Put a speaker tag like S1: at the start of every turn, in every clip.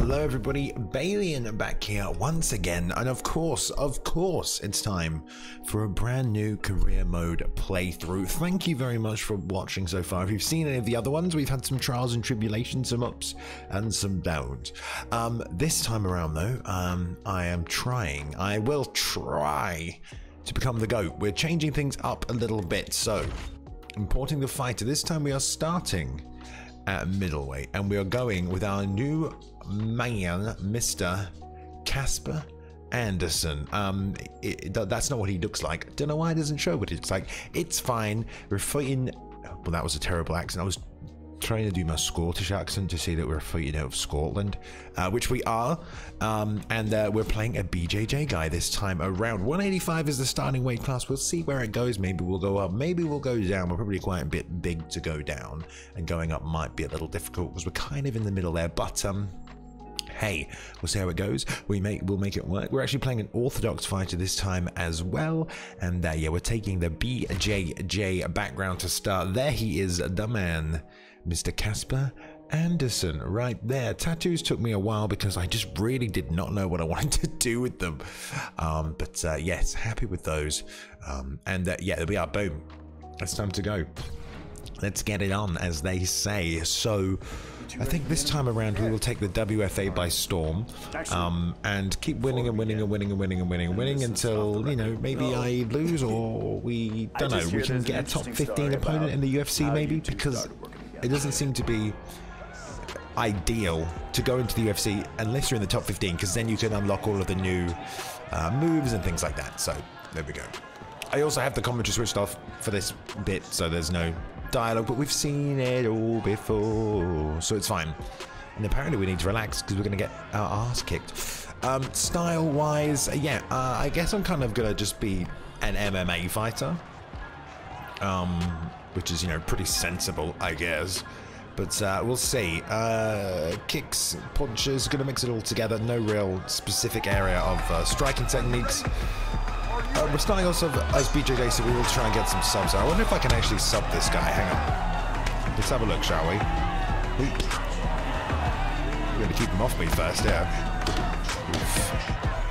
S1: Hello everybody, Bayliun back here once again, and of course, of course, it's time for a brand new career mode playthrough. Thank you very much for watching so far. If you've seen any of the other ones, we've had some trials and tribulations, some ups and some downs. Um, this time around though, um, I am trying, I will try to become the GOAT. We're changing things up a little bit, so importing the fighter. This time we are starting at middleweight, and we are going with our new man, Mr. Casper Anderson. Um, it, it, that's not what he looks like. Don't know why it doesn't show what it's like. It's fine. We're fighting. Well, that was a terrible accent. I was trying to do my Scottish accent to say that we're fighting out of Scotland, uh, which we are. Um, and uh, we're playing a BJJ guy this time around. 185 is the starting weight class. We'll see where it goes. Maybe we'll go up. Maybe we'll go down. We're probably quite a bit big to go down, and going up might be a little difficult because we're kind of in the middle there. But um, hey, we'll see how it goes. We make we'll make it work. We're actually playing an orthodox fighter this time as well, and uh, yeah, we're taking the BJJ background to start. There he is, the man. Mr. Casper Anderson right there. Tattoos took me a while because I just really did not know what I wanted to do with them. Um, but uh, yes, happy with those. Um, and uh, yeah, there we are. Boom. It's time to go. Let's get it on, as they say. So, I think this time around we will take the WFA by storm um, and keep winning and winning and winning and winning and winning and winning until, you know, maybe I lose or we, don't know, we can get a top 15 opponent in the UFC maybe because it doesn't seem to be ideal to go into the UFC unless you're in the top 15 because then you can unlock all of the new uh, moves and things like that. So there we go. I also have the commentary switched off for this bit so there's no dialogue, but we've seen it all before, so it's fine. And apparently we need to relax because we're going to get our ass kicked. Um, Style-wise, yeah, uh, I guess I'm kind of going to just be an MMA fighter. Um, which is, you know, pretty sensible, I guess. But uh, we'll see. Uh, kicks, punches, gonna mix it all together. No real specific area of uh, striking techniques. Uh, we're starting also as BJJ, so we will try and get some subs. I wonder if I can actually sub this guy. Hang on. Let's have a look, shall we? we are gonna keep him off me first, yeah.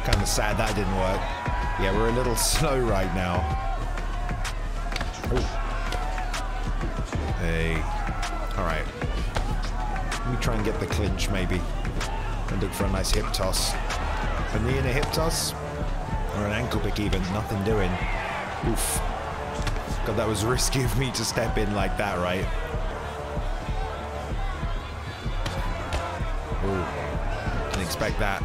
S1: Kind of sad that didn't work. Yeah, we're a little slow right now. Ooh. Hey. Alright. Let me try and get the clinch, maybe. And look for a nice hip toss. A knee and a hip toss? Or an ankle pick even. Nothing doing. Oof. God, that was risky of me to step in like that, right? Ooh. Didn't expect that.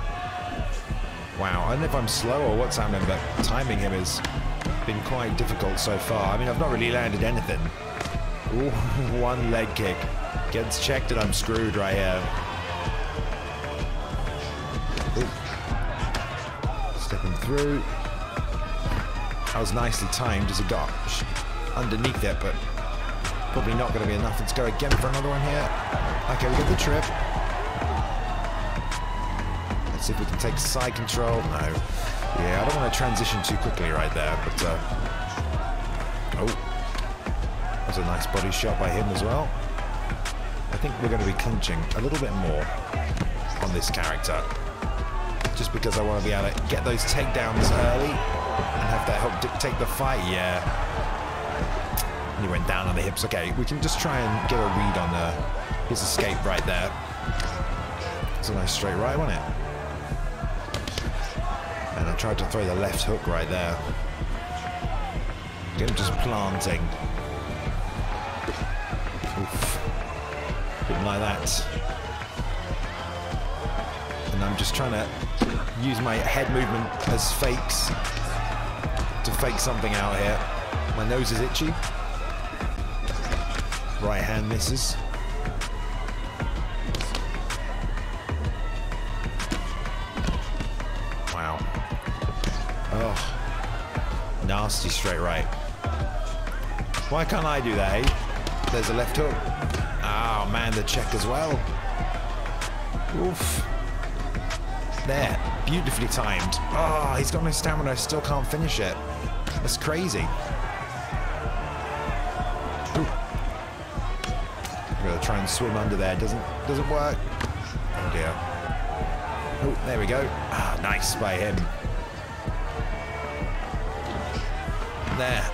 S1: Wow. I don't know if I'm slow or what's happening, but timing him has been quite difficult so far. I mean, I've not really landed anything. Ooh, one leg kick. Gets checked and I'm screwed right here. Through. That was nicely timed as it got underneath it, but probably not going to be enough. Let's go again for another one here. Okay, we get the trip. Let's see if we can take side control. No. Yeah, I don't want to transition too quickly right there, but... Uh, oh was a nice body shot by him as well. I think we're going to be clinching a little bit more on this character. Just because I want to be able to get those takedowns early and have that help dictate the fight. Yeah. He went down on the hips. Okay, we can just try and get a read on uh, his escape right there. It's a nice straight right, wasn't it? And I tried to throw the left hook right there. Get him just planting. Didn't like that. And I'm just trying to use my head movement as fakes to fake something out here. My nose is itchy. Right hand misses. Wow. Oh. Nasty straight right. Why can't I do that, eh? There's a left hook. Oh man, the check as well. Oof. There, beautifully timed. Oh, he's got no stamina, I still can't finish it. That's crazy. Ooh. I'm gonna try and swim under there. Doesn't doesn't work. Oh dear. Oh, there we go. Ah, nice by him. There.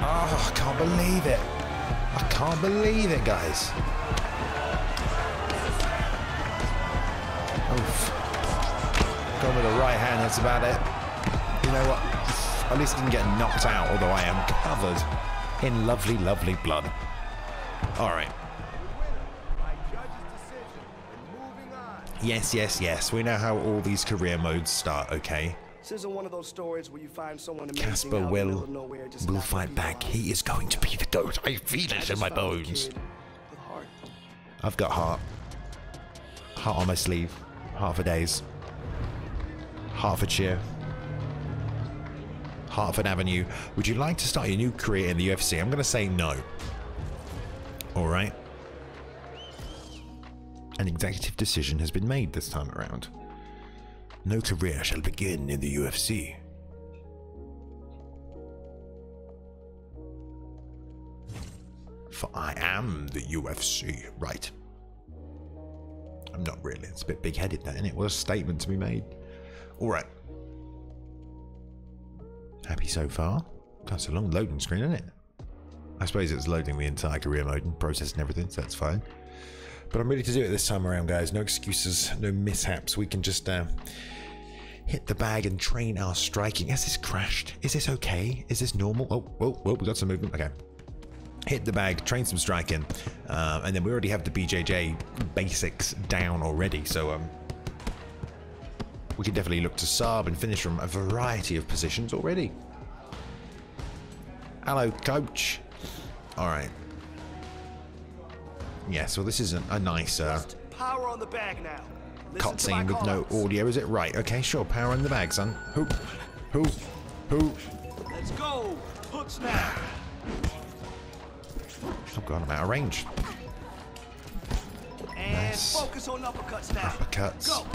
S1: Oh, I can't believe it. I can't believe it, guys. With the right hand, that's about it. You know what? At least I didn't get knocked out, although I am covered in lovely, lovely blood. Alright. Yes, yes, yes. We know how all these career modes start, okay?
S2: This isn't one of those stories where you find someone amazing
S1: Casper will
S2: nowhere
S1: will fight back. He is going to be the goat. I feel
S2: I
S1: it in my bones.
S2: kid with heart.
S1: I've got heart. Heart on my sleeve. Heart for days. Hertfordshire. Hertford Avenue. Would you like to start your new career in the UFC? I'm going to say no. Alright. An executive decision has been made this time around. No career shall begin in the UFC. For I am the UFC. Right. I'm not really. It's a bit big headed, that, and it was a statement to be made. Alright. Happy so far? That's a long loading screen, isn't it? I suppose it's loading the entire career mode and processing everything, so that's fine. But I'm ready to do it this time around, guys. No excuses, no mishaps. We can just uh, hit the bag and train our striking. Has this crashed? Is this okay? Is this normal? Oh, whoa, whoa, we got some movement. Okay. Hit the bag, train some striking, um, and then we already have the BJJ basics down already. So um, we can definitely look to sub and finish from a variety of positions already. Hello, coach. All right. Yes, well, this is a, a nice uh,
S2: Power on the bag now. Listen to my
S1: cutscene with no audio, is it? Right, okay, sure. Power in the bag, son. Who? Who? Who?
S2: Let's go. Hooks now.
S1: Oh god, I'm out of range.
S2: And
S1: Nice.
S2: focus on uppercuts now.
S1: Uppercuts.
S2: Go.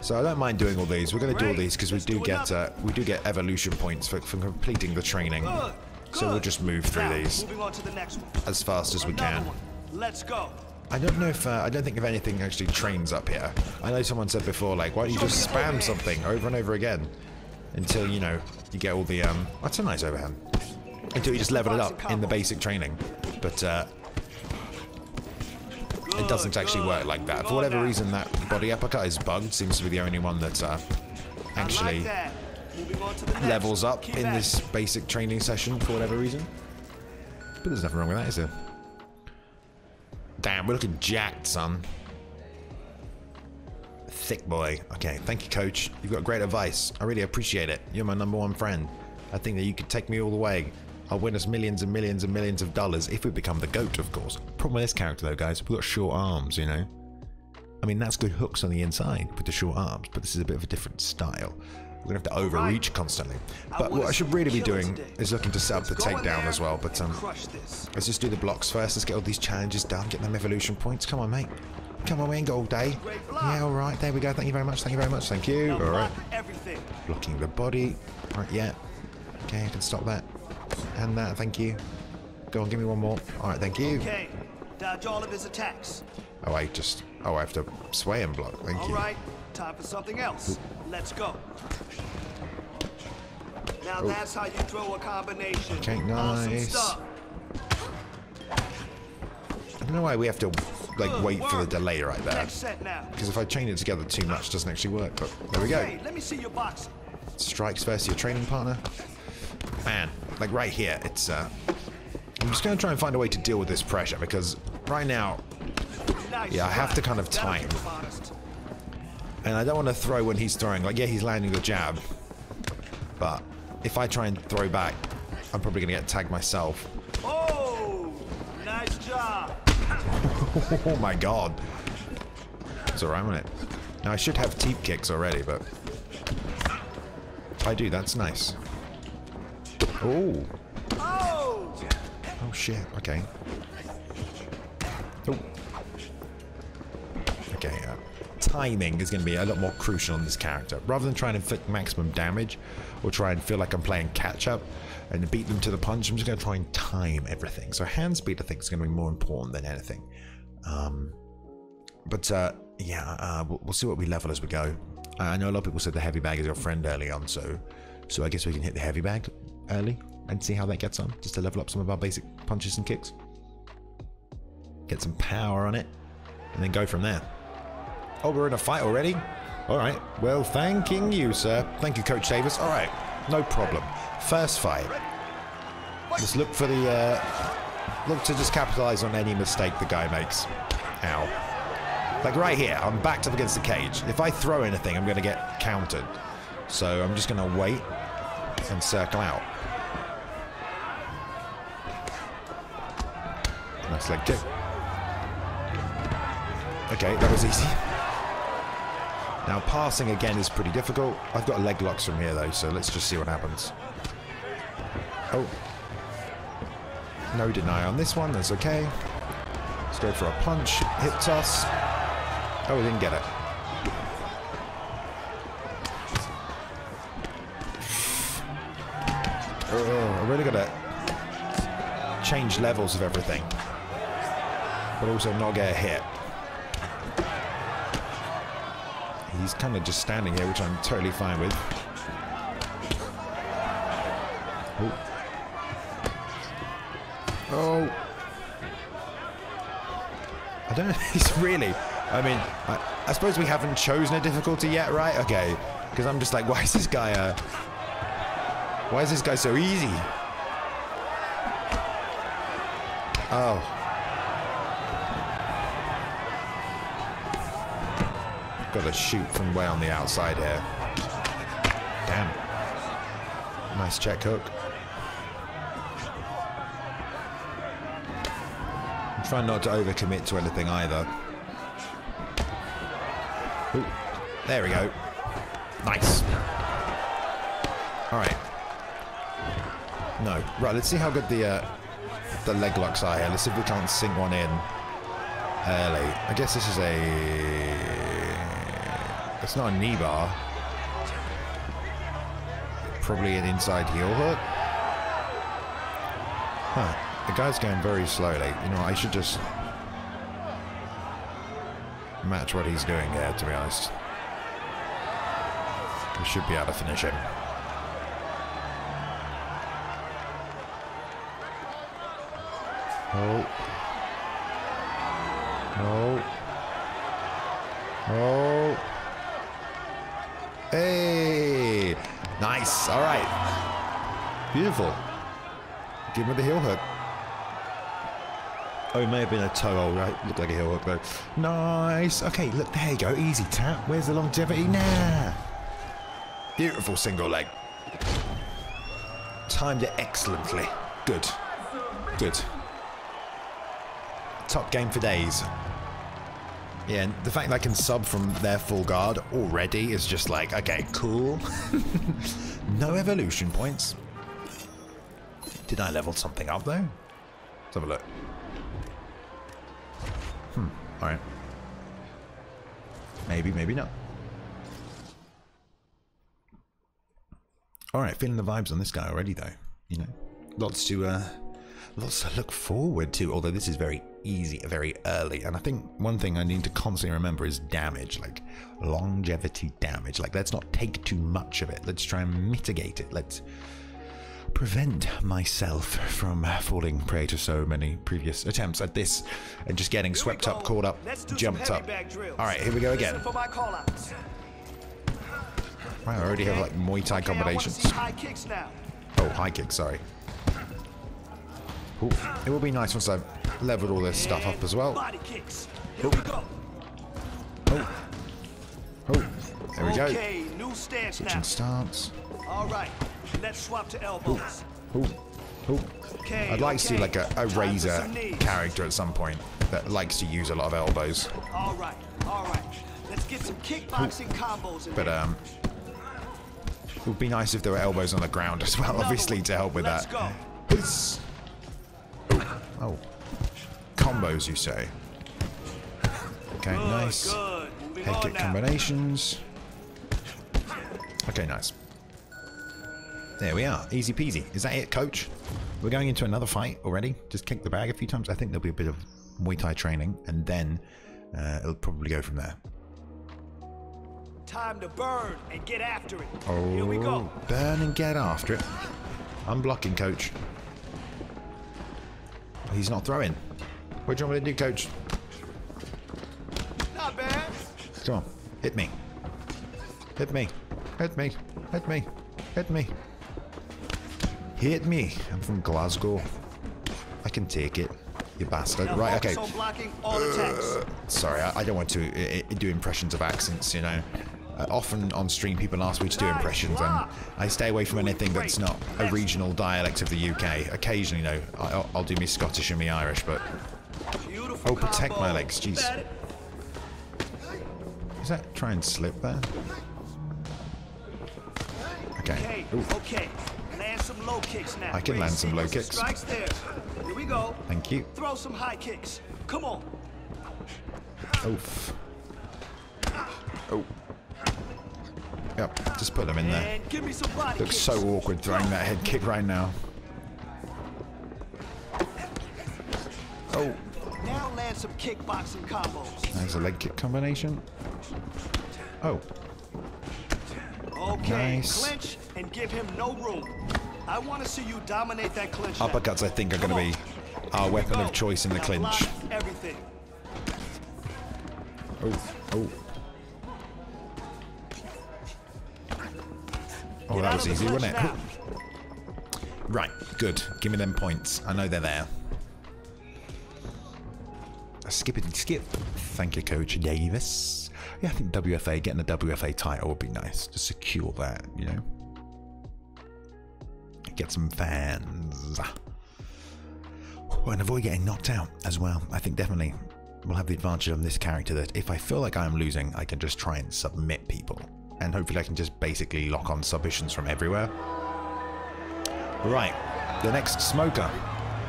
S1: So I don't mind doing all these. We're going to do all these because we do get uh, we do get evolution points for, for completing the training.
S2: Good.
S1: So we'll just move through
S2: Now,
S1: these
S2: Moving on to the
S1: as fast as we
S2: Another
S1: can.
S2: one. Let's go.
S1: I don't know if uh, I don't think if anything actually trains up here. I know someone said before, like, why don't you just spam something over and over again until you know you get all the um. That's a nice overhand. Until you just level it up in the basic training, but uh, it doesn't actually work like that. For whatever reason, that body uppercut is bugged. Seems to be the only one that uh, actually levels up in this basic training session for whatever reason. But there's nothing wrong with that, is there? Damn, we're looking jacked, son. Thick boy. Okay, thank you, coach. You've got great advice. I really appreciate it. You're my number one friend. I think that you could take me all the way. I'll win us millions and millions and millions of dollars if we become the GOAT, of course. Problem with this character, though, guys, we've got short arms, you know? I mean, that's good hooks on the inside with the short arms, but this is a bit of a different style. We're going to have to overreach constantly. But
S2: wanna
S1: what I should really be doing
S2: today.
S1: is looking to set up the takedown as well. But um, let's just do the blocks first. Let's get all these challenges done. Get them evolution points. Come on, mate. Come on, we ain't got all day. Yeah, all right. There we go. Thank you very much. Thank you very much. Thank you.
S2: Now
S1: All right.
S2: everything.
S1: Blocking the body. Right, yeah. Okay, I can stop that. And that. Thank you. Go on, give me one more. All right, thank you.
S2: Okay. Dodge all of his attacks.
S1: Oh, I just. Oh, I have to sway and block. Thank
S2: All
S1: you.
S2: right. Time for something else. Let's go. Now oh. that's how you throw a combination.
S1: Okay, nice.
S2: stuff.
S1: I don't know why we have to like wait for the delay right there.
S2: Next set now.
S1: Because if I chain it together too much, it doesn't actually work. But there we go.
S2: Hey, let me see your boxing.
S1: strikes versus your training partner. Man, like right here, it's uh I'm just gonna try and find a way to deal with this pressure because right now, Yeah, I have to kind of time.
S2: keep him honest.
S1: and I don't want to throw when he's throwing. Like, yeah, he's landing the jab, but if I try and throw back, I'm probably gonna get tagged myself.
S2: Oh, nice job.
S1: Oh my god. It's alright, wasn't it? Now I should have teep kicks already, but I do, that's nice. Oh.
S2: Oh,
S1: shit, okay. Oh. Okay, uh, timing is going to be a lot more crucial on this character. Rather than trying to inflict maximum damage or try and feel like I'm playing catch up and beat them to the punch, I'm just going to try and time everything. So hand speed, I think, is going to be more important than anything. Um, but uh, yeah, uh, we'll, we'll see what we level as we go. I know a lot of people said the heavy bag is your friend early on, so so I guess we can hit the heavy bag early and see how that gets on, just to level up some of our basic punches and kicks. Get some power on it, and then go from there. Oh, we're in a fight already? Alright, well, thanking you, sir. Thank you, Coach Davis. Alright, no problem. First fight. Just look for the, uh, look to just capitalize on any mistake the guy makes. Ow. Like right here, I'm backed up against the cage. If I throw anything, I'm going to get countered. So I'm just going to wait and circle out. Nice leg kick. Okay, that was easy. Now passing again is pretty difficult. I've got leg locks from here though, so let's just see what happens. Oh. No deny on this one, that's okay. Let's go for a punch, hip toss. Oh, we didn't get it. Change levels of everything. But also not get a hit. He's kind of just standing here, which I'm totally fine with. Oh. Oh. I don't know. He's really. I mean, I, I, suppose we haven't chosen a difficulty yet, right? Okay. Because I'm just like, why is this guy, uh. Why is this guy so easy? Oh. Got to shoot from way on the outside here. Damn. Nice check hook. I'm trying not to overcommit to anything either. Ooh, there we go. Nice. Alright. No. Right, let's see how good the uh, the leg locks are here. Let's see if we can't sink one in early. I guess this is a... It's not a knee bar. Probably an inside heel hook. Huh. The guy's going very slowly. You know, I should just match what he's doing here, to be honest. We should be able to finish him. Beautiful. Give him the heel hook. Oh, it may have been a toe hold, right? Looked like a heel hook, though. Nice. Okay, look, there you go. Easy tap. Where's the longevity? Nah. Beautiful single leg. Timed it excellently. Good. Good. Top game for days. Yeah, and the fact that I can sub from their full guard already is just like, okay, cool. no evolution points. Did I level something up though? Let's have a look. Hmm, alright. Maybe, maybe not. Alright, feeling the vibes on this guy already though. You know, lots to, uh, lots to look forward to, although this is very easy, very early. And I think one thing I need to constantly remember is damage, like longevity damage. Like, let's not take too much of it. Let's try and mitigate it. Let's prevent myself from falling prey to so many previous attempts at this and just getting swept up, caught up, jumped up. All right, here we go again. I already have like Muay Thai combinations. Oh, high kicks, sorry. Ooh, it will be nice once I've leveled all this stuff up as well. Oh. Oh. Oh. There we go. Switching stance.
S2: All right. Let's swap to elbows.
S1: Ooh. Ooh. Okay, I'd like okay. to see like a, a razor character at some point that likes to use a lot of elbows.
S2: All right, all right. Let's get some kickboxing Ooh. combos.
S1: but um, it would be nice if there were elbows on the ground as well, obviously to help with Let's that. Oh, combos you say? Okay, good, nice. Head kick combinations. Okay, nice. There we are. Easy peasy. Is that it, coach? We're going into another fight already. Just kick the bag a few times. I think there'll be a bit of Muay Thai training, and then uh, it'll probably go from there.
S2: Time to burn and get after it. Here we go.
S1: Oh, burn and get after it. I'm blocking, coach. He's not throwing. What do you want me to do, coach?
S2: Not bad.
S1: Come on, hit me. Hit me. Hit me. Hit me. Hit me. Hit me. I'm from Glasgow. I can take it. You bastard.
S2: Now
S1: Right, okay.
S2: focus blocking all attacks.
S1: Sorry, I, I don't want to uh, uh, do impressions of accents, you know. Uh, often on stream, people ask me to do impressions, and. I stay away from anything that's not a regional dialect of the UK. Occasionally, though, I- I'll, I'll do me Scottish and me Irish, but Oh, protect my legs, jeez. Is that try and slip there? Okay.
S2: Okay,
S1: Ooh,
S2: okay.
S1: I can land some low kicks.
S2: Here we go.
S1: thank you.
S2: Throw some high kicks. Come on.
S1: Oof. Oh. Yep, just put them in there.
S2: And give me some body
S1: Looks
S2: kicks.
S1: so awkward throwing that head kick right now. Oh,
S2: Now land some kickboxing combos.
S1: there's a leg kick combination. Oh,
S2: Okay,
S1: Nice.
S2: clinch and give him no room. I want to see you dominate that clinch.
S1: uppercuts I think are going to be our weapon of choice in the clinch.
S2: Everything.
S1: Oh, oh. Oh, that was easy, wasn't it? Right, good. Give me them points. I know they're there. Skip it, skip. Thank you, Coach Davis. Yeah, I think WFA, getting a WFA title would be nice to secure that, you know? Get some fans. And avoid getting knocked out as well. I think definitely we'll have the advantage on this character that if I feel like I'm losing, I can just try and submit people. And hopefully I can just basically lock on submissions from everywhere. Right, the next smoker.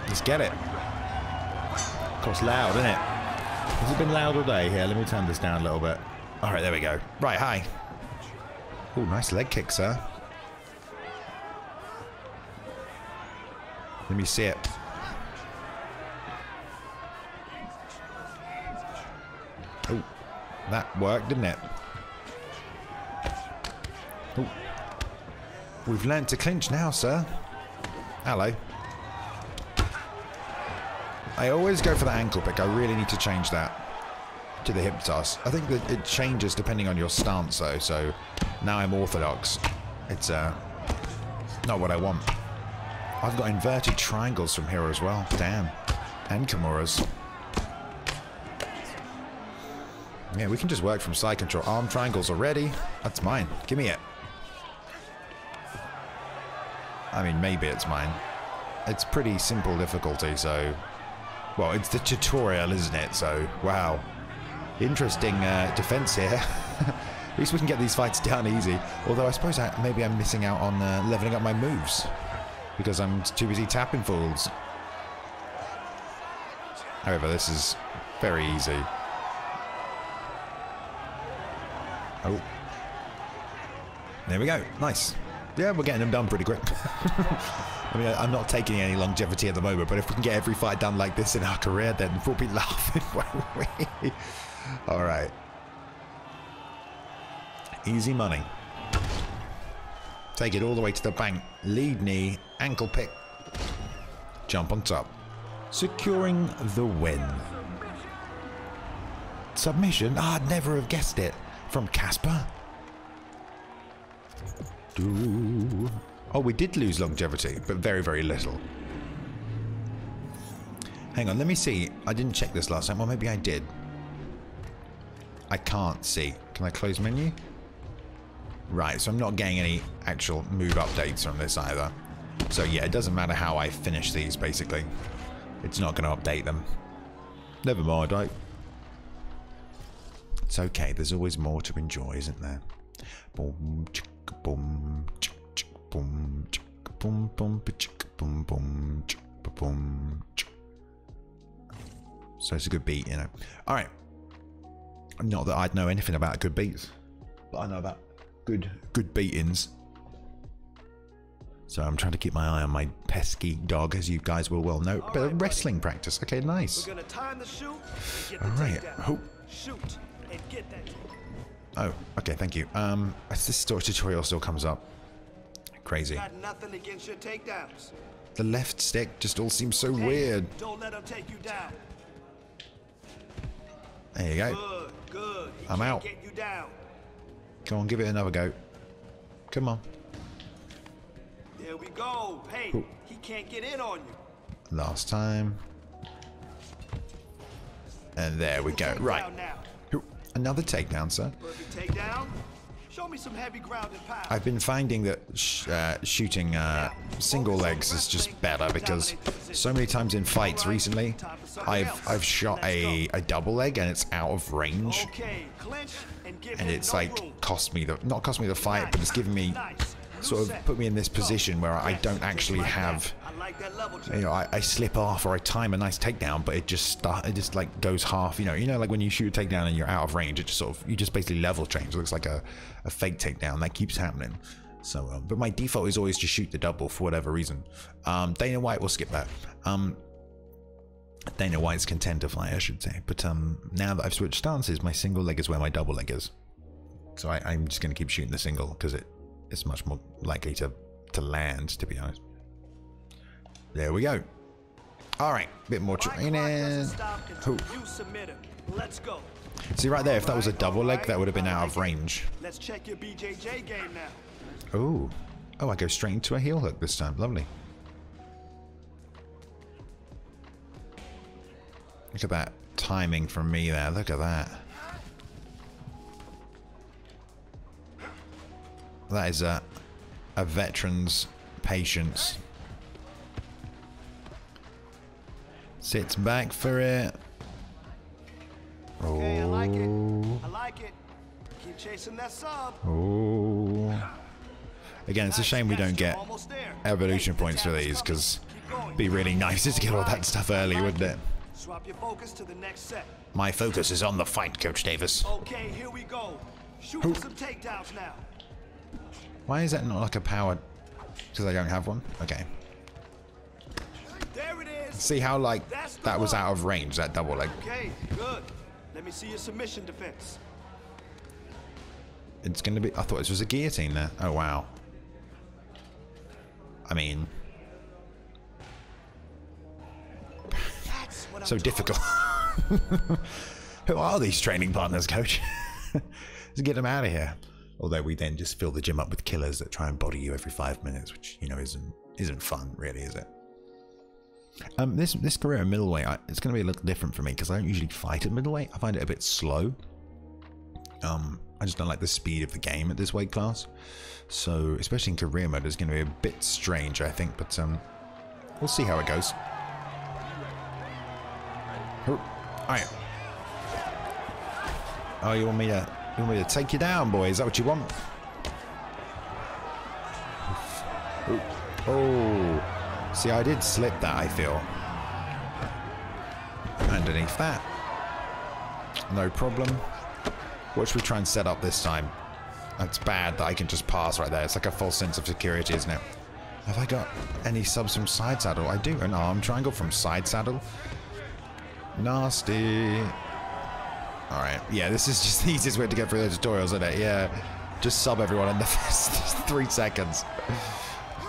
S1: Let's get it. Of course, loud, isn't it? Has it been loud all day? Here, let me turn this down a little bit. All right, there we go. Right, hi. Oh, nice leg kick, sir. Let me see it. Oh, that worked, didn't it? Oh. We've learnt to clinch now, sir. Hello. I always go for the ankle pick. I really need to change that to the hip toss. I think that it changes depending on your stance, though. So now I'm orthodox. It's uh, not what I want. I've got inverted triangles from here as well. Damn. And Kimuras. Yeah, we can just work from side control. Arm triangles already. That's mine. Give me it. I mean, maybe it's mine. It's pretty simple difficulty, so... Well, it's the tutorial, isn't it? So, wow. Interesting uh, defense here. At least we can get these fights down easy. Although I suppose I, maybe I'm missing out on uh, leveling up my moves. Because I'm too busy tapping fools. However, this is very easy. Oh. There we go. Nice. Yeah, we're getting them done pretty quick. I mean, I'm not taking any longevity at the moment, but if we can get every fight done like this in our career, then we'll be laughing, won't we? All right. Easy money. Take it all the way to the bank. Lead knee, ankle pick. Jump on top. Securing the win. Submission? Ah, I'd never have guessed it. From Casper. Do. Oh, we did lose longevity, but very, very little. Hang on, let me see. I didn't check this last time. Well, maybe I did. I can't see. Can I close menu? Right, so I'm not getting any actual move updates from this either. So yeah, it doesn't matter how I finish these, basically. It's not going to update them. Never mind, I... It's okay, there's always more to enjoy, isn't there? Boom, chicka, boom, chicka, chicka, boom, chicka, boom, boom, ba, chicka, boom, boom, chicka, ba, boom, chicka. So it's a good beat, you know. All right. Not that I'd know anything about good beats, but I know about good good beatings. So I'm trying to keep my eye on my pesky dog, as you guys will well know. But
S2: right,
S1: wrestling practice. Okay, nice.
S2: We're gonna time the shoot and get
S1: All right. Oh.
S2: Shoot and get that.
S1: Oh, okay, thank you. Um, as this story tutorial still comes up. Crazy.
S2: Got nothing against your takedowns.
S1: The left stick just all seems so
S2: Hey,
S1: weird.
S2: Don't let him take you down.
S1: There you go.
S2: Good, good.
S1: I'm out.
S2: Get you down.
S1: Come on, give it another go. Come on.
S2: We go. Hey, he can't get in on you.
S1: Last time. And there we go. Right. Ooh, Another takedown, sir.
S2: Takedown. Show me some heavy ground and power.
S1: I've been finding that sh uh, shooting uh, single legs is just better because so many times in fights recently, I've I've shot a, a double leg and it's out of range,
S2: and give
S1: and
S2: him
S1: it's like cost me the not cost me the fight, but it's given me. Sort of put me in this position where I don't actually have you know. I, I slip off or I time a nice takedown, but it just start, it just like goes half. You know, you know, like when you shoot a takedown and you're out of range, it just sort of you just basically level change. It looks like a, a fake takedown that keeps happening. So, um, but my default is always to shoot the double for whatever reason. Um, Dana White will skip that. Um, Dana White's contender fight, I should say. But um, now that I've switched stances, my single leg is where my double leg is. So I, I'm just going to keep shooting the single because it it's much more likely to to land, to be honest. There we go. All right, a bit more training.
S2: doesn't stop until
S1: Ooh.
S2: you submit him. Let's go.
S1: See right there, if that was a double leg, that would have been out of range.
S2: Let's check your BJJ game now.
S1: Oh, oh, I go straight into a heel hook this time. Lovely. Look at that timing from me there. Look at that. That is a a veteran's patience. Sits back for it.
S2: Okay, I like it.
S1: Oh.
S2: I like it. Keep chasing that sub.
S1: Oh. Again, it's a shame we don't get evolution points for these because
S2: going.
S1: be really nice to get all that stuff early, wouldn't it?
S2: Swap your focus to the next set.
S1: My focus is on the fight, Coach Davis.
S2: Okay, here we go. Shoot some takedowns now.
S1: Why is that not like a power? Because I don't have one? Okay.
S2: There it is.
S1: See how, like, that was
S2: one.
S1: out of range, that double leg.
S2: Okay, good. Let me see your submission defense.
S1: It's going to be... I thought this was a guillotine there. Oh, wow. I mean,
S2: That's what I'm
S1: so difficult. Who are these training partners, Coach? Let's get them out of here. Although we then just fill the gym up with killers that try and body you every five minutes, which you know isn't isn't fun, really, is it? Um, this this career at middleweight, I, it's going to be a little different for me because I don't usually fight at middleweight. I find it a bit slow. Um, I just don't like the speed of the game at this weight class. So, especially in career mode, it's going to be a bit strange, I think. But um, we'll see how it goes. Oh, alright. Oh, you want me to you want me to take you down, boy? Is that what you want? Oh, see, I did slip that. I feel underneath that. No problem. What should we try and set up this time? That's bad that I can just pass right there. It's like a false sense of security, isn't it? Have I got any subs from side saddle? I do. An arm triangle from side saddle. Nasty. Alright, yeah, this is just the easiest way to get through the tutorials, isn't it? Yeah, just sub everyone in the first three seconds.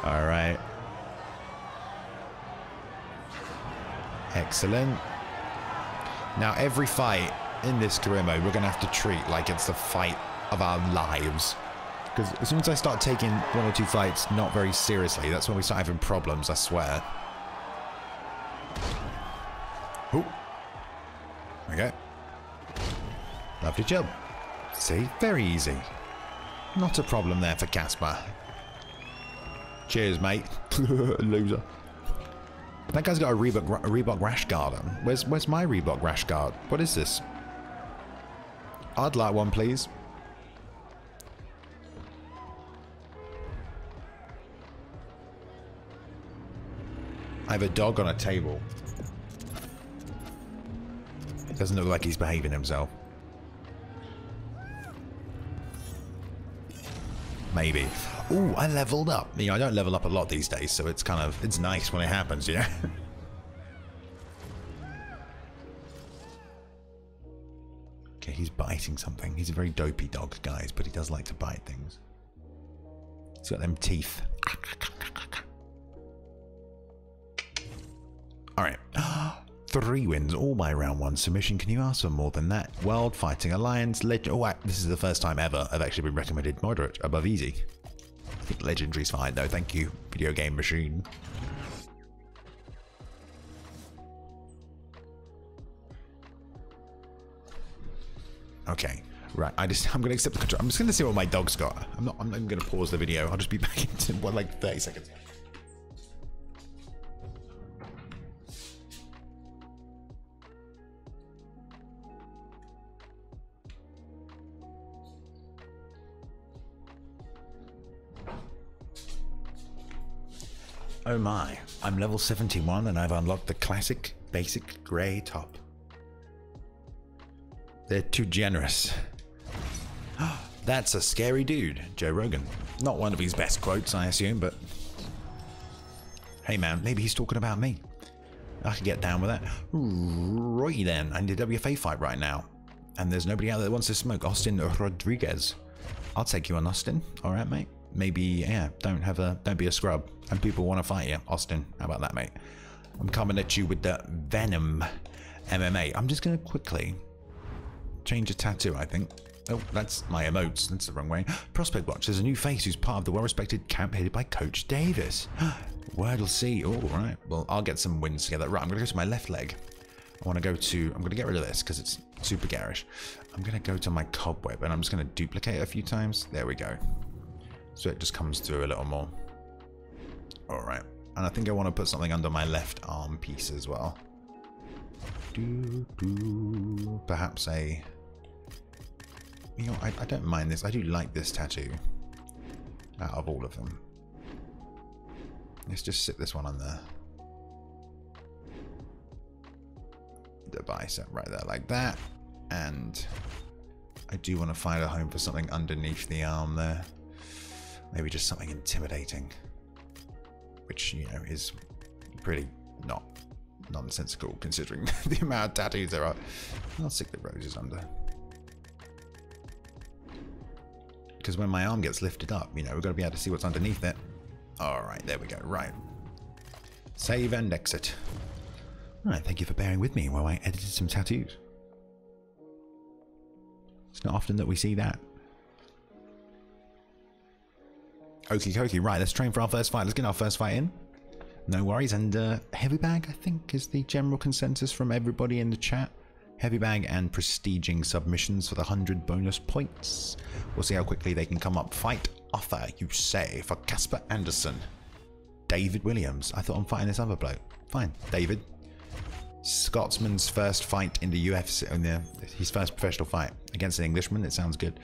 S1: Alright. Excellent. Now, every fight in this career mode, we're going to have to treat like it's the fight of our lives. Because as soon as I start taking one or two fights not very seriously, that's when we start having problems, I swear. Ooh. Okay. Lovely job. See? Very easy. Not a problem there for Casper. Cheers, mate. Loser. That guy's got a Reebok, a Reebok rash guard on. Where's, where's my Reebok rash guard? What is this? I'd like one, please. I have a dog on a table. It doesn't look like he's behaving himself. Maybe. Ooh, I leveled up. You know, I don't level up a lot these days, so it's kind of, it's nice when it happens, you know? okay, he's biting something. He's a very dopey dog, guys, but he does like to bite things. He's got them teeth. Alright. Three wins, all by round one submission. Can you ask for more than that? World Fighting Alliance, Legend. Oh, this is the first time ever I've actually been recommended moderate above easy. I think Legendary's fine though. Thank you, video game machine. Okay, right. I just I'm gonna accept the control. I'm just gonna see what my dog's got. I'm not. I'm not even gonna pause the video. I'll just be back in what like 30 seconds. Oh my, I'm level 71 and I've unlocked the classic basic grey top. They're too generous. That's a scary dude, Joe Rogan. Not one of his best quotes, I assume, but. Hey man, maybe he's talking about me. I could get down with that. Right then, I need a WFA fight right now. And there's nobody out there that wants to smoke. Austin Rodriguez. I'll take you on Austin. Alright, mate. Maybe, yeah, don't have a don't be a scrub. And people want to fight you. Austin, how about that, mate? I'm coming at you with the Venom MMA. I'm just gonna quickly change a tattoo, I think. Oh, that's my emotes. That's the wrong way. Prospect Watch. There's a new face who's part of the well-respected camp headed by Coach Davis. Word'll see. All right. Well, I'll get some wins together. Right, I'm going to go to my left leg. I want to go to... I'm going to get rid of this because it's super garish. I'm going to go to my cobweb and I'm just going to duplicate it a few times. There we go. So it just comes through a little more. All right. And I think I want to put something under my left arm piece as well. Do, do. Perhaps a you know, I, I don't mind this. I do like this tattoo. Out of all of them. Let's just sit this one on there. The bicep right there like that. And I do want to find a home for something underneath the arm there. Maybe just something intimidating. Which, you know, is pretty not nonsensical considering the amount of tattoos there are. I'll stick the roses under. because when my arm gets lifted up, you know, we've got to be able to see what's underneath it. All right, there we go. Right. Save and exit. All right, thank you for bearing with me while I edited some tattoos. It's not often that we see that. Okie dokie, right, let's train for our first fight. Let's get our first fight in. No worries, and uh, heavy bag, I think, is the general consensus from everybody in the chat. Heavy bag and prestiging submissions for the 100 bonus points. We'll see how quickly they can come up. Fight offer, you say, for Casper Anderson. David Williams. I thought I'm fighting this other bloke. Fine, David. Scotsman's first fight in the UFC, in the, his first professional fight against an Englishman. It sounds good.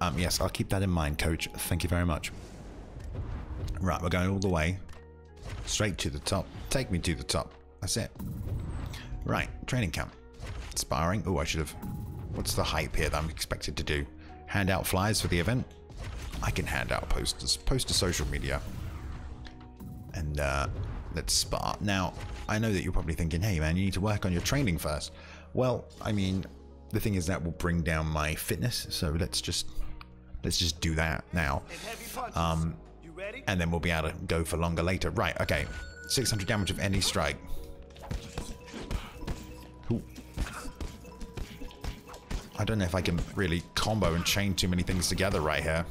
S1: Um, yes, I'll keep that in mind, coach. Thank you very much. Right, we're going all the way. Straight to the top. Take me to the top. That's it. Right, training camp. Sparring. Oh, I should have... What's the hype here that I'm expected to do? Hand out flyers for the event? I can hand out posters. Post to social media. And uh, let's spar. Now, I know that you're probably thinking, hey man, you need to work on your training first. Well, I mean, the thing is that will bring down my fitness, so let's just let's just do that now. Um, and then we'll be able to go for longer later. Right, okay. 600 damage of any strike. I don't know if I can really combo and chain too many things together right here.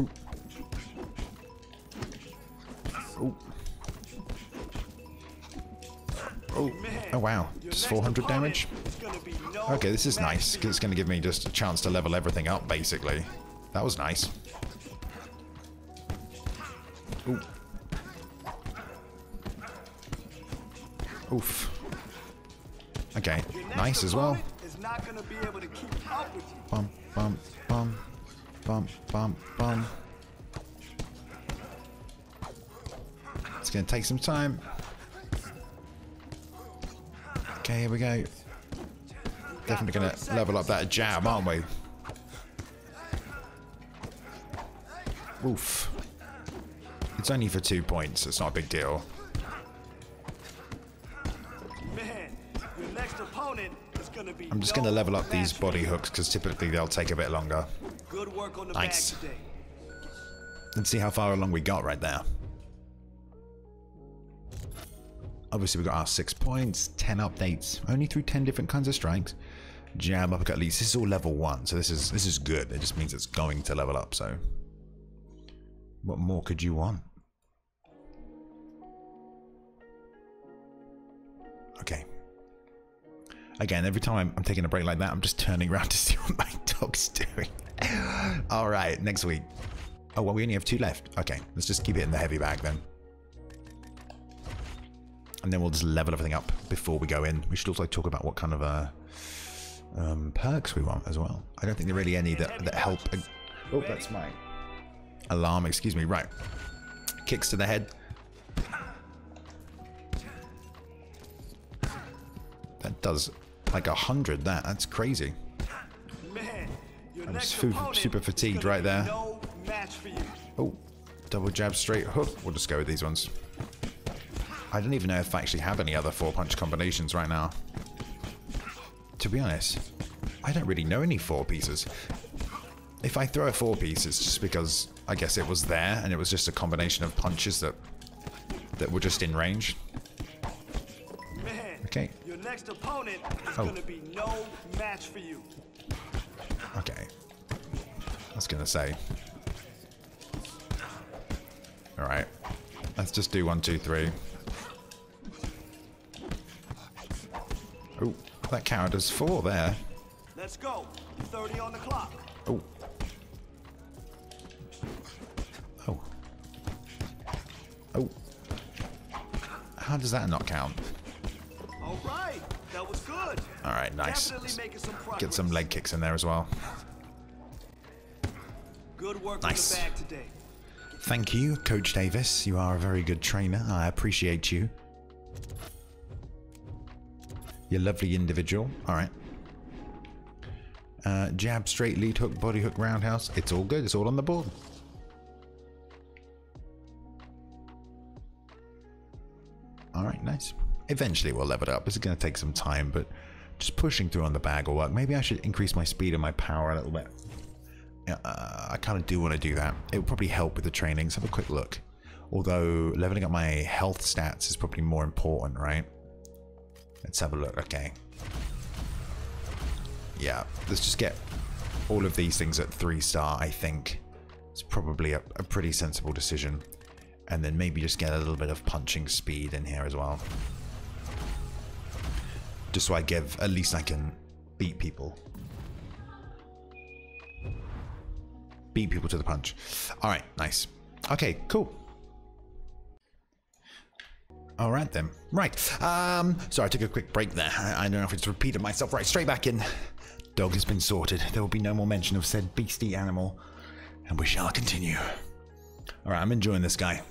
S1: Ooh. Ooh. Oh, oh wow, just 400 damage? Okay, this is nice, because it's going to give me just a chance to level everything up, basically. That was nice. Ooh. Oof. Okay, nice as well. Bum, bum, bum, bum, bum, bum. It's gonna take some time. Okay, here we go. Definitely gonna level up that jab, aren't we? Oof. It's only for two points, it's not a big deal. I'm just going to level up these body hooks because typically they'll take a bit longer.
S2: Good work on the
S1: Nice. Let's see how far along we got right there. Obviously, we've got our six points, 10 updates, only through 10 different kinds of strikes. Jab, uppercut, leads. This is all level one, so this is this is good. It just means it's going to level up. So, what more could you want? Okay. Again, every time I'm, I'm taking a break like that, I'm just turning around to see what my dog's doing. all right, next week. Oh well, we only have two left. Okay, let's just keep it in the heavy bag then. And then we'll just level everything up before we go in. We should also talk about what kind of uh, um, perks we want as well. I don't think there are really any that, that help. Oh, that's my alarm. Excuse me. Right. Kicks to the head. That does like a hundred. That that's crazy.
S2: Man,
S1: I'm
S2: next
S1: super fatigued right there.
S2: No match for you.
S1: Oh, double jab straight hook. We'll just go with these ones. I don't even know if I actually have any other four punch combinations right now. To be honest, I don't really know any four pieces. If I throw a four piece, it's just because I guess it was there and it was just a combination of punches that that were just in range.
S2: Man,
S1: Okay.
S2: your next opponent is
S1: Oh.
S2: gonna be no match for you.
S1: Okay. I was gonna say. Alright. Let's just do one, two, three. That counted as four there.
S2: Let's go. 30 on the clock.
S1: Oh. Oh. Oh. How does that not count?
S2: All right, that was good.
S1: Alright, nice.
S2: Some.
S1: Get some leg kicks in there as well.
S2: Good work
S1: Nice.
S2: the bag today.
S1: Thank you, Coach Davis. You are a very good trainer. I appreciate you. You're a lovely individual. All right. Uh, jab, straight, lead hook, body hook, roundhouse. It's all good. It's all on the board. All right, nice. Eventually we'll level it up. This is going to take some time, but just pushing through on the bag will work. Maybe I should increase my speed and my power a little bit. Uh, I kind of do want to do that. It would probably help with the training. Have a quick look. Although leveling up my health stats is probably more important, right? Let's have a look. Okay. Yeah, let's just get all of these things at three star, I think. It's probably a, a pretty sensible decision. And then maybe just get a little bit of punching speed in here as well. Just so I give, at least I can beat people. beat people to the punch. All right, nice. Okay, cool. All right then. Right. Um. Sorry, I took a quick break there. I, I don't know if it's repeated myself. Right, straight back in. Dog has been sorted. There will be no more mention of said beastie animal, and we shall continue. All right, I'm enjoying this guy.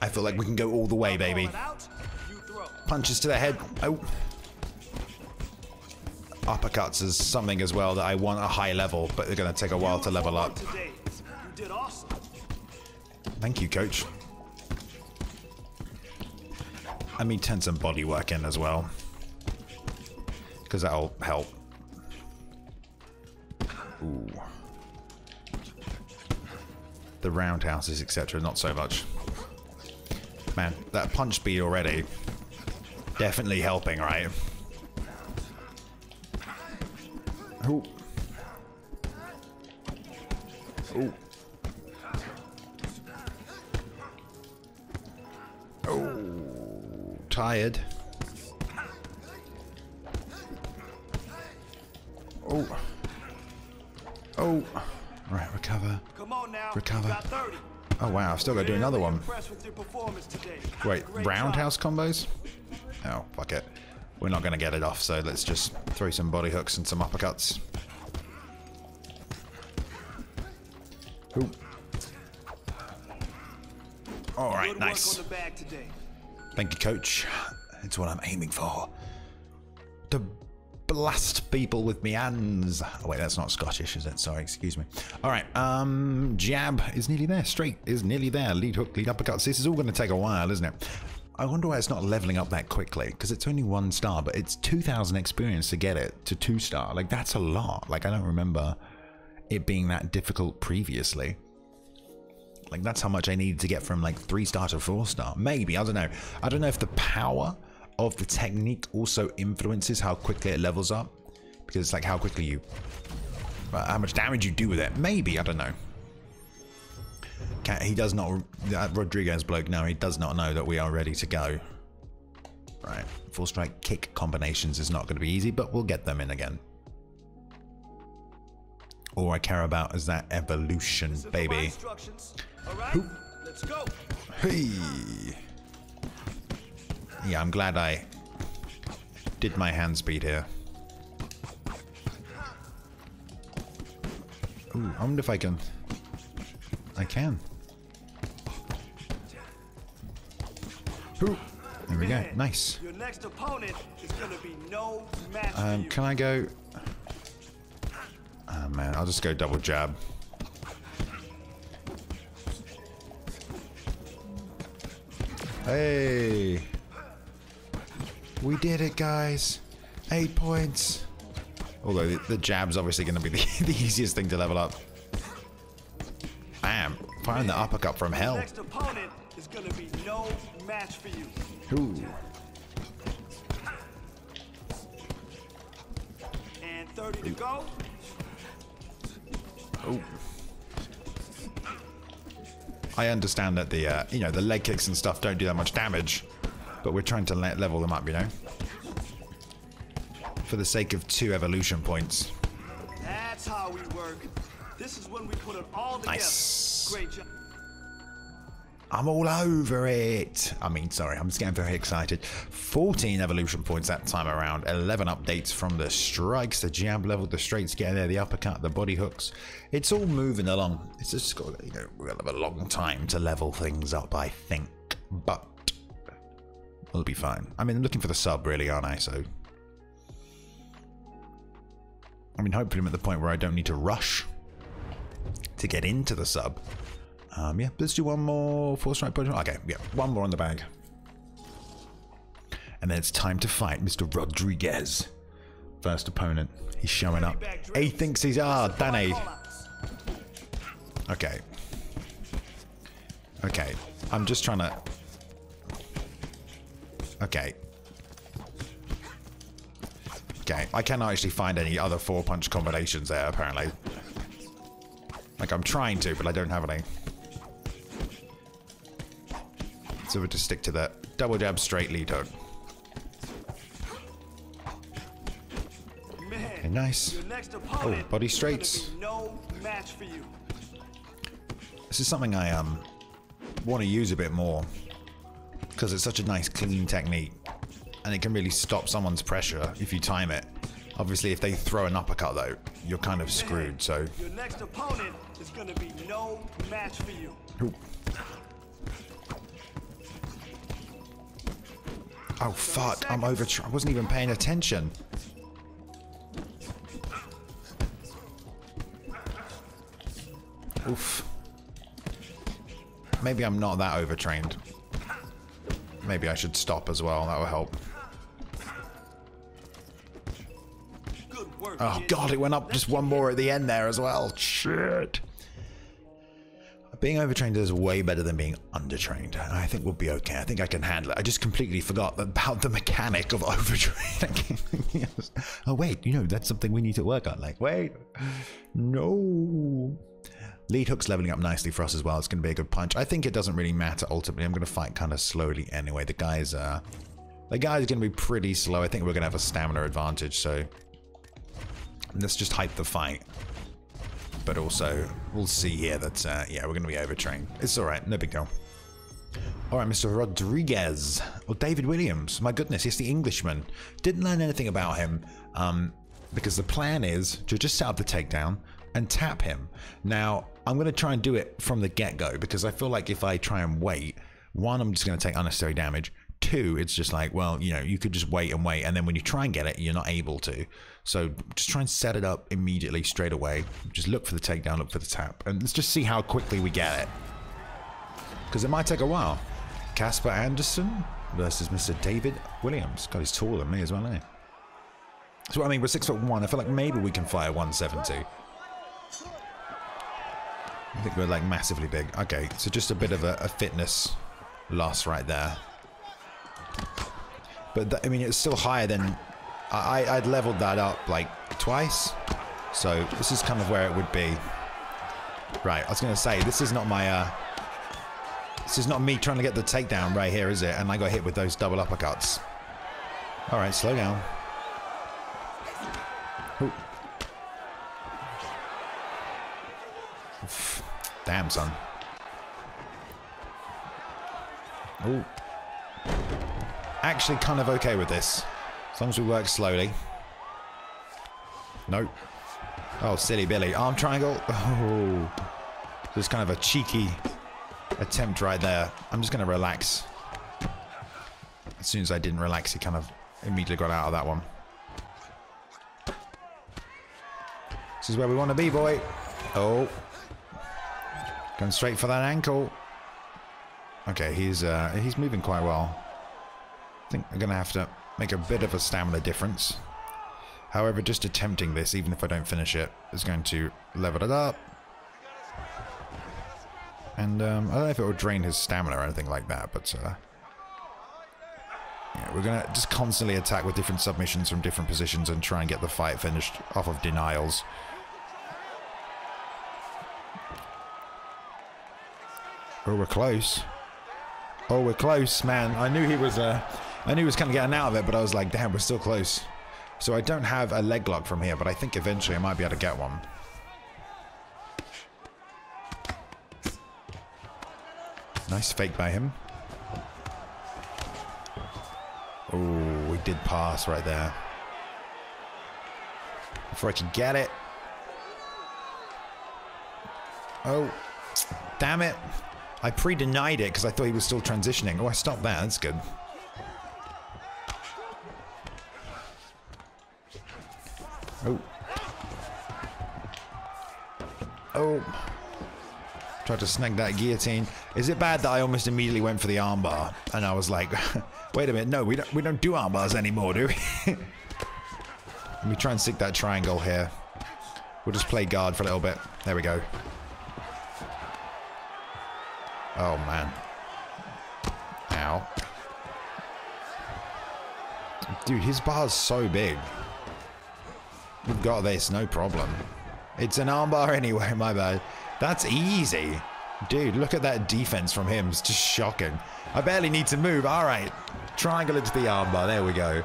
S1: I feel like we can go all the way, baby.
S2: Call it out, you throw.
S1: Punches to the head. Oh. Uppercuts is something as well that I want a high level, but they're going to take a while to level up.
S2: Today. You did awesome.
S1: Thank you, coach. I mean, turn some body work in as well. Because that'll help. Ooh. The roundhouses, etc., not so much. Man, that punch speed already. Definitely helping, right? Ooh. Tired. Oh. Oh. Right, recover.
S2: Come on now.
S1: Recover.
S2: You got 30.
S1: Oh wow, I've still got to do another one.
S2: Impressed with your performance today.
S1: Wait, roundhouse combos? Oh, fuck it. We're not going to get it off, so let's just throw some body hooks and some uppercuts. Ooh. All right, nice. Thank you, coach. It's what I'm aiming for. To blast people with me hands. Oh, wait, that's not Scottish, is it? Sorry, excuse me. All right, um, jab is nearly there. Straight is nearly there. Lead hook, lead uppercuts. This is all going to take a while, isn't it? I wonder why it's not leveling up that quickly because it's only one star, but it's 2,000 experience to get it to two star. Like, that's a lot. Like, I don't remember it being that difficult previously. Like, that's how much I needed to get from like three star to four star. Maybe. I don't know. I don't know if the power of the technique also influences how quickly it levels up because it's like how quickly you, uh, how much damage you do with it. Maybe. I don't know. He does not, that Rodriguez bloke, no, he does not know that we are ready to go. Right, full strike kick combinations is not going to be easy, but we'll get them in again. All I care about is that evolution, baby.
S2: Right, let's go.
S1: Hey. Yeah, I'm glad I did my hand speed here. Ooh, I wonder if I can. I can. Ooh. There we go. Nice.
S2: Your next opponent is gonna be no match
S1: Um, can I go? Oh man, I'll just go double jab. Hey, we did it, guys! Eight points. Although the, the jab's obviously going to be the, the easiest thing to level up. Bam! Firing the uppercut from hell.
S2: Next opponent is gonna be no match for you.
S1: Ooh.
S2: And 30 to go.
S1: Oh. I understand that the uh, you know the leg kicks and stuff don't do that much damage, but we're trying to le level them up, you know, for the sake of two evolution points.
S2: That's how we work. This is when we put it all together.
S1: Nice.
S2: Great job.
S1: I'm all over it. I mean, sorry, I'm just getting very excited. 14 evolution points that time around. 11 updates from the strikes, the jab level, the straights getting there, the uppercut, the body hooks. It's all moving along. It's just got, you know, we'll have a long time to level things up, I think. But we'll be fine. I mean, I'm looking for the sub, really, aren't I? So. I mean, hopefully I'm at the point where I don't need to rush to get into the sub. Um, yeah, let's do one more four strike punch. Okay, yeah, one more on the bag. And then it's time to fight Mr. Rodriguez. First opponent. He's showing up. He thinks he's ah, Danny. Okay. Okay. I'm just trying to. Okay. Okay. I cannot actually find any other four punch combinations there, apparently. Like, I'm trying to, but I don't have any. So we'll just stick to that double jab straight lead hook. Okay, nice.
S2: next
S1: Oh, body straights.
S2: no match for you.
S1: This is something I um want to use a bit more because it's such a nice clean technique and it can really stop someone's pressure if you time it. Obviously, if they throw an uppercut though, you're kind of screwed. So,
S2: Your next opponent is gonna be no match for you.
S1: Ooh. Oh fuck! I'm over. I wasn't even paying attention. Oof. Maybe I'm not that overtrained. Maybe I should stop as well. That will help.
S2: Work.
S1: Oh god, it went up just one more at the end there as well. Shit. Being overtrained is way better than being undertrained. I think we'll be okay. I think I can handle it. I just completely forgot about the mechanic of overtraining. Yes. Oh wait, you know that's something we need to work on. Like, wait, no. Lead hook's leveling up nicely for us as well. It's going to be a good punch. I think it doesn't really matter ultimately. I'm going to fight kind of slowly anyway. The guy's uh, the guy's going to be pretty slow. I think we're going to have a stamina advantage. So let's just hype the fight. But also, we'll see here that, uh, yeah, we're going to be overtrained. It's alright, no big deal. Alright, Mr. Rodriguez. Or David Williams. My goodness, he's the Englishman. Didn't learn anything about him, um, because the plan is to just set up the takedown and tap him. Now, I'm going to try and do it from the get-go, because I feel like if I try and wait, one, I'm just going to take unnecessary damage. Two, it's just like, well, you know, you could just wait and wait, and then when you try and get it, you're not able to. So just try and set it up immediately, straight away. Just look for the takedown, look for the tap, and let's just see how quickly we get it. Because it might take a while. Casper Anderson? versus Mr. David Williams. God, he's taller than me as well, eh? That's what I mean. We're six foot one. I feel like maybe we can fire 170. I think we're like massively big. Okay, so just a bit of a, a fitness loss right there. But th I mean, it's still higher than I, I'd leveled that up like twice. So this is kind of where it would be. Right, I was going to say, this is not my, uh, this is not me trying to get the takedown right here, is it? And I got hit with those double uppercuts. All right, slow down. Ooh. Damn, son. Ooh. Actually kind of okay with this. As long as we work slowly. Nope. Oh, silly Billy. Arm triangle. Oh. Kind of a cheeky attempt right there. I'm just going to relax. As soon as I didn't relax, he kind of immediately got out of that one. This is where we want to be, boy. Oh. Going straight for that ankle. Okay, he's uh, he's moving quite well. I think I'm going to have to make a bit of a stamina difference. However, just attempting this, even if I don't finish it, is going to level it up. And um, I don't know if it will drain his stamina or anything like that, but uh, yeah, we're going to just constantly attack with different submissions from different positions and try and get the fight finished off of denials. Oh, we're close. Oh, we're close, man. I knew he was, uh, I knew he was kind of getting out of it, but I was like, damn, we're still close. So I don't have a leg lock from here, but I think eventually I might be able to get one. Nice fake by him. Oh, we did pass right there. Before I could get it. Oh, damn it. I pre-denied it because I thought he was still transitioning. Oh, I stopped that. That's good. Oh. Oh. Tried to snag that guillotine. Is it bad that I almost immediately went for the armbar? And I was like, wait a minute, no, we don't we don't do armbars anymore, do we? Let me try and stick that triangle here. We'll just play guard for a little bit. There we go. Oh, man. Ow. Dude, his bar's so big. We've got this, no problem. It's an armbar anyway, my bad. That's easy. Dude, look at that defense from him. It's just shocking. I barely need to move. All right. Triangle into the armbar. There we go.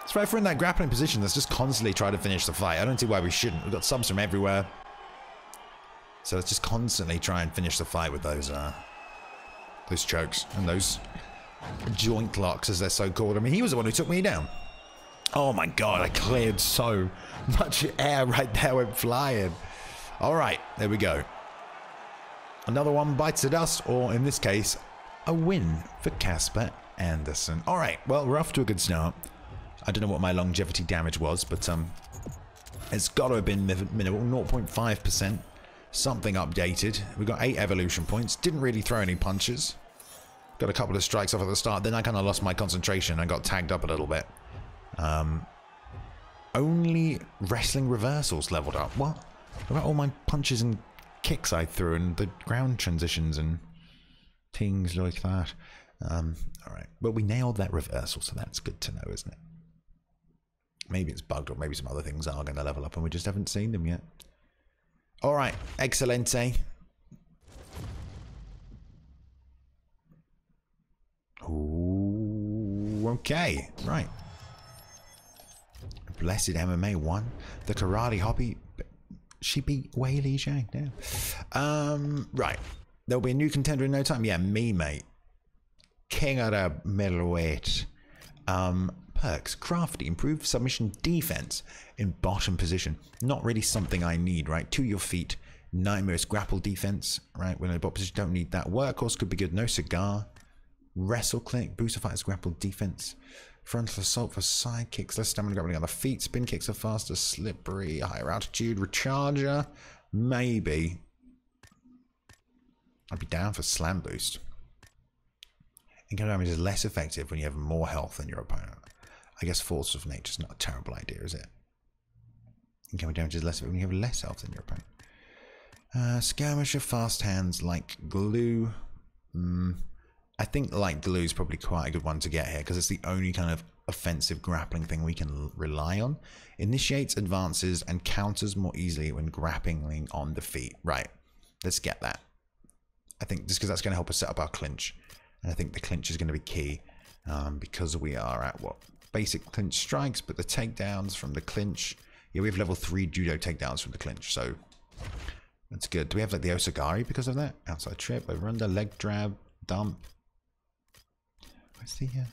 S1: That's right. We're in that grappling position, let's just constantly try to finish the fight. I don't see why we shouldn't. We've got subs from everywhere. So let's just constantly try and finish the fight with those uh, those chokes and those joint locks, as they're so called. I mean, he was the one who took me down. Oh my god, I cleared so much air right there, went flying. All right, there we go. Another one bites the dust, or in this case, a win for Casper Anderson. All right, well, we're off to a good start. I don't know what my longevity damage was, but um, it's got to have been minimal, 0.5% something updated. We got eight evolution points. Didn't really throw any punches. Got a couple of strikes off at the start. Then I kind of lost my concentration and got tagged up a little bit. Um, only wrestling reversals leveled up. What? What about all my punches and kicks I threw and the ground transitions and things like that? Um, all right. But we nailed that reversal, so that's good to know, isn't it? Maybe it's bugged or maybe some other things are going to level up and we just haven't seen them yet. All right, excelente. Ooh, okay, right. Blessed MMA one, the karate hobby, sheepy Whaley Shang. Yeah. Um, right. There'll be a new contender in no time. Yeah, me, mate. King of the middleweight. Um, perks. Crafty, improved submission defense in bottom position. Not really something I need, right? To your feet. Nightmares grapple defense, right? When in a bot position, don't need that. Workhorse could be good. No cigar. Wrestle clinic, booster fighters grapple defense. Frontal assault for side kicks, less stamina grappling on the feet. Spin kicks are faster, slippery, higher altitude. Recharger, maybe. I'd be down for slam boost. Encounter damage is less effective when you have more health than your opponent. I guess Force of Nature is not a terrible idea, is it? Encounter damage is less effective when you have less health than your opponent. Uh, skirmisher, fast hands, like glue. Mm, I think like glue is probably quite a good one to get here because it's the only kind of offensive grappling thing we can rely on. Initiates advances and counters more easily when grappling on the feet. Right, let's get that. I think just because that's going to help us set up our clinch. And I think the clinch is going to be key um, because we are at what? Basic clinch strikes, but the takedowns from the clinch. Yeah, we have level 3 judo takedowns from the clinch, so that's good. Do we have like the Osagari because of that? Outside trip, over under, leg drab, dump. Where's the... Uh...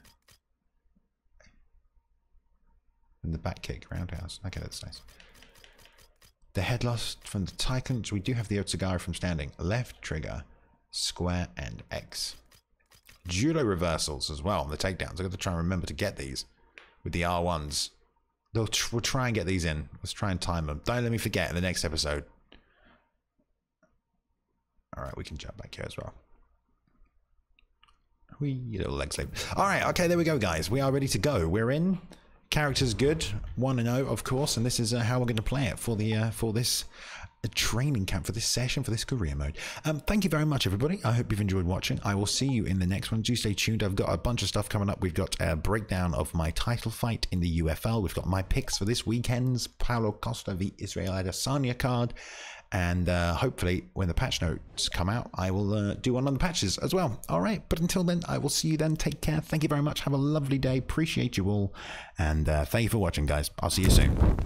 S1: And the back kick, roundhouse. Okay, that's nice. The head loss from the tie. We do have the Otsugari from standing. Left trigger, square, and X. Judo reversals as well, on the takedowns. I've got to try and remember to get these with the R1s. They'll tr we'll try and get these in. Let's try and time them. Don't let me forget in the next episode. Alright, we can jump back here as well. Wee little leg sleep. Alright, okay, there we go, guys. We are ready to go. We're in. Character's good. 1 0, of course, and this is uh, how we're going to play it for the uh, for this a training camp for this session, for this career mode. Um, thank you very much, everybody. I hope you've enjoyed watching. I will see you in the next one. Do stay tuned. I've got a bunch of stuff coming up. We've got a breakdown of my title fight in the UFL. We've got my picks for this weekend's Paulo Costa v Israel Adesanya card. And uh, hopefully, when the patch notes come out, I will uh, do one on the patches as well. All right. But until then, I will see you then. Take care. Thank you very much. Have a lovely day. Appreciate you all. And uh, thank you for watching, guys. I'll see you soon.